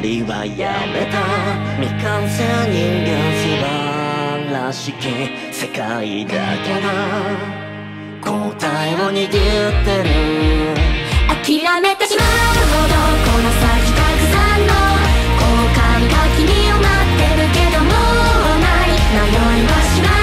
りはやめた未完成人間すばらしき世界だけが答えを握ってる。諦めてしまうほどこの先たくさんの後悔が君を待ってるけどもうない。迷いはしない。